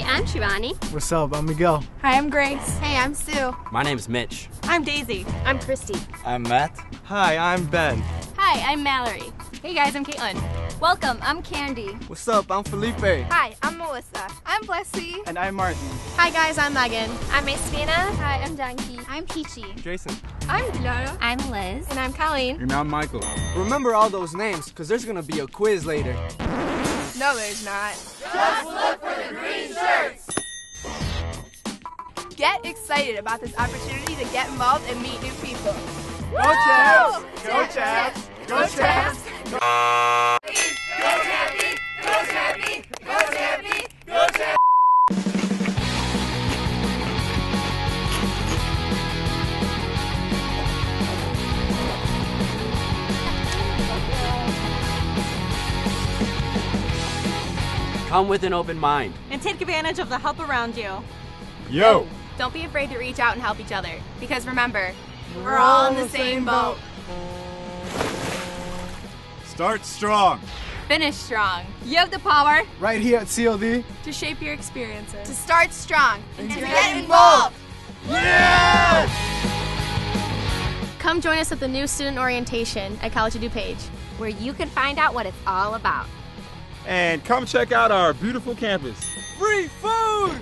Hi, I'm Shivani. What's up? I'm Miguel. Hi, I'm Grace. Hey, I'm Sue. My name's Mitch. I'm Daisy. I'm Christy. I'm Matt. Hi, I'm Ben. Hi, I'm Mallory. Hey guys, I'm Caitlin. Welcome, I'm Candy. What's up? I'm Felipe. Hi, I'm Melissa. I'm Blessy. And I'm Martin. Hi guys, I'm Megan. I'm Espina. Hi, I'm Donkey. I'm Peachy. Jason. I'm Dilara. I'm Liz. And I'm Colleen. And I'm Michael. Remember all those names, because there's going to be a quiz later. No, there's not. Just Get excited about this opportunity to get involved and meet new people. Go Chaps! Go Chaps! Go Chaps! Go Chappy! Go Chappy! Go Chappy! Go Chappy! Come with an open mind. And take advantage of the help around you. Yo! Don't be afraid to reach out and help each other. Because remember, we're all in the same boat. Start strong. Finish strong. You have the power Right here at COD. To shape your experiences. to start strong and to get involved. Come join us at the new student orientation at College of DuPage. Where you can find out what it's all about. And come check out our beautiful campus. Free food!